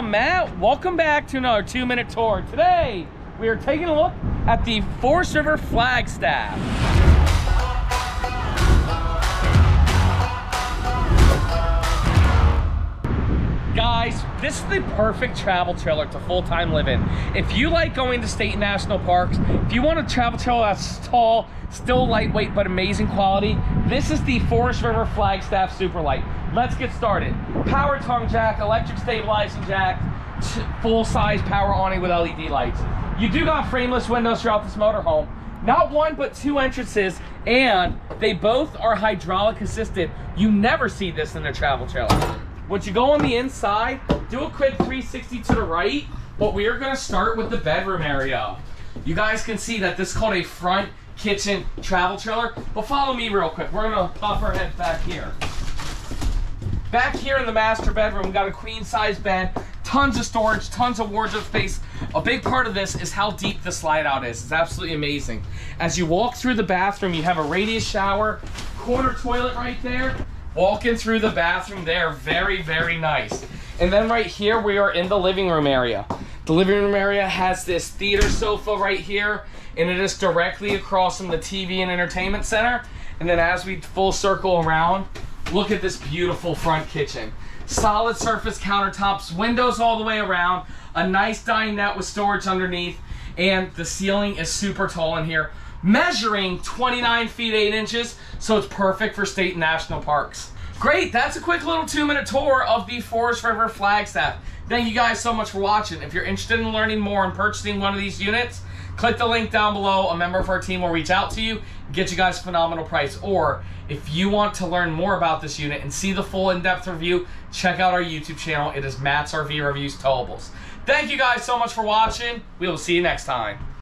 I'm Matt. Welcome back to another two minute tour. Today, we are taking a look at the Forest River Flagstaff. Guys, this is the perfect travel trailer to full-time live in. If you like going to state and national parks, if you want a travel trailer that's tall, still lightweight, but amazing quality, this is the Forest River Flagstaff Super Light. Let's get started. Power tongue jack, electric stabilizing jack, full-size power awning with LED lights. You do got frameless windows throughout this motorhome. Not one, but two entrances, and they both are hydraulic assisted. You never see this in a travel trailer. Once you go on the inside, do a quick 360 to the right, but we are gonna start with the bedroom area. You guys can see that this is called a front kitchen travel trailer, but follow me real quick. We're gonna pop our head back here. Back here in the master bedroom, we got a queen size bed, tons of storage, tons of wardrobe space. A big part of this is how deep the slide out is. It's absolutely amazing. As you walk through the bathroom, you have a radius shower, corner toilet right there, Walking through the bathroom there, very, very nice. And then right here, we are in the living room area. The living room area has this theater sofa right here, and it is directly across from the TV and entertainment center. And then as we full circle around, look at this beautiful front kitchen. Solid surface countertops, windows all the way around, a nice dinette with storage underneath, and the ceiling is super tall in here measuring 29 feet 8 inches, so it's perfect for state and national parks. Great, that's a quick little two minute tour of the Forest River Flagstaff. Thank you guys so much for watching. If you're interested in learning more and purchasing one of these units, click the link down below. A member of our team will reach out to you, get you guys a phenomenal price. Or if you want to learn more about this unit and see the full in-depth review, check out our YouTube channel. It is Matt's RV Reviews Towables. Thank you guys so much for watching. We will see you next time.